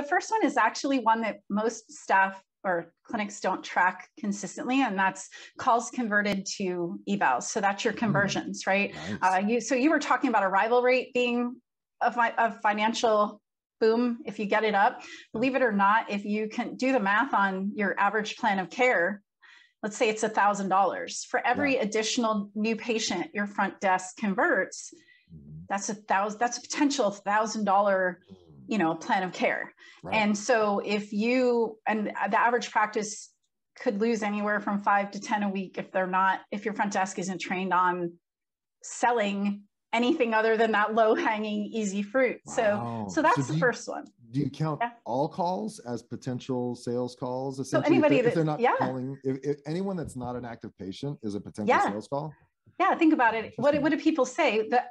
the first one is actually one that most staff or clinics don't track consistently, and that's calls converted to evals. So that's your mm. conversions, right? Nice. Uh, you so you were talking about arrival rate being a, fi- a financial boom if you get it up. Believe it or not, if you can do the math on your average plan of care, let's say it's a thousand dollars for every yeah. additional new patient your front desk converts. Mm-hmm. That's a thousand. That's a potential thousand dollar you know a plan of care right. and so if you and the average practice could lose anywhere from five to ten a week if they're not if your front desk isn't trained on selling anything other than that low hanging easy fruit wow. so so that's so the you, first one do you count yeah. all calls as potential sales calls so anybody if, they, if they're not yeah. calling if, if, anyone that's not an active patient is a potential yeah. sales call yeah think about it what, what do people say that